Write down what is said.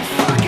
God's